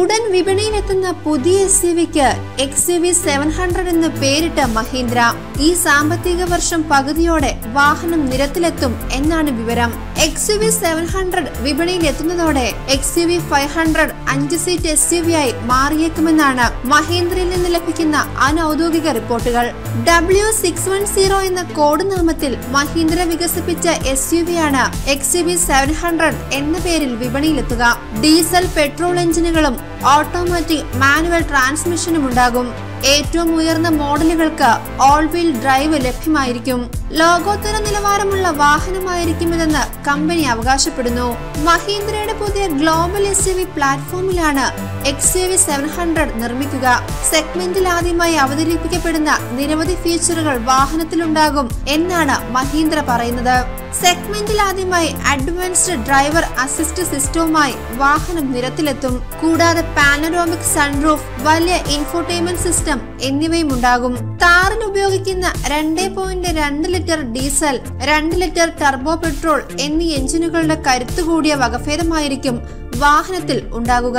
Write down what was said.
ഉടൻ വിപണിയിലെത്തുന്ന പുതിയ എസ് യു വിക്ക് X U V seven hundred എന്ന് പേരിട്ട മഹീന്ദ്ര. ഈ സാമ്പത്തിക വർഷം പകുതിയോടെ വാഹനം നിരത്തിലെത്തും എന്നാണ് വിവരം. X U V seven hundred വിപണിയിൽ എത്തുന്നതോടെ X U V five hundred അഞ്ച് സീറ്റ് എസ് യു വി ആയി മാറിയേക്കുമെന്നാണ് മഹീന്ദ്രയിൽ നിന്ന് ലഭിക്കുന്ന അനൌദ്യോഗിക റിപ്പോർട്ടുകൾ. ഡബ്ല്യു സിക്സ് വൺ സീറോ എന്ന കോഡ് നാമത്തിൽ മഹീന്ദ്ര വികസിപ്പിച്ച എസ് യു വി ആണ് X U V seven hundred എന്ന പേരിൽ വിപണിയിലെത്തുക. ഡീസൽ പെട്രോൾ എഞ്ചിനുകളും ഓട്ടോമാറ്റിക് മാനുവൽ ട്രാൻസ്മിഷനും ഉണ്ടാകും. ഏറ്റവും ഉയർന്ന മോഡലുകൾക്ക് ഓൾ വീൽ ഡ്രൈവ് ലഭ്യമായിരിക്കും. ലോകോത്തര നിലവാരമുള്ള വാഹനമായിരിക്കുമെന്ന് കമ്പനി അവകാശപ്പെടുന്നു. മഹീന്ദ്രയുടെ പുതിയ global S U V പ്ലാറ്റ്ഫോമിലാണ് X U V seven hundred നിർമ്മിക്കുക. സെഗ്മെന്റിൽ ആദ്യമായി അവതരിപ്പിക്കപ്പെടുന്ന നിരവധി ഫീച്ചറുകൾ വാഹനത്തിലുണ്ടാകും എന്നാണ് മഹീന്ദ്ര പറയുന്നത്. സെഗ്മെന്റിൽ ആദ്യമായി അഡ്വാൻസ്ഡ് ഡ്രൈവർ അസിസ്റ്റ് സിസ്റ്റവുമായി വാഹനം നിരത്തിലെത്തും. കൂടാതെ പാനറോമിക് സൺറൂഫ് വലിയ ഇൻഫോർടൈൻമെന്റ് സിസ്റ്റം എന്നിവയും ഉണ്ടാകും. താറിന് ഉപയോഗിക്കുന്ന രണ്ട് പോയിന്റ് രണ്ട് ലിറ്റർ ഡീസൽ രണ്ട് ലിറ്റർ ടർബോ പെട്രോൾ എന്നീ എഞ്ചിനുകളുടെ കരുത്തുകൂടിയ വകഭേദമായിരിക്കും വാഹനത്തിൽ ഉണ്ടാകുക.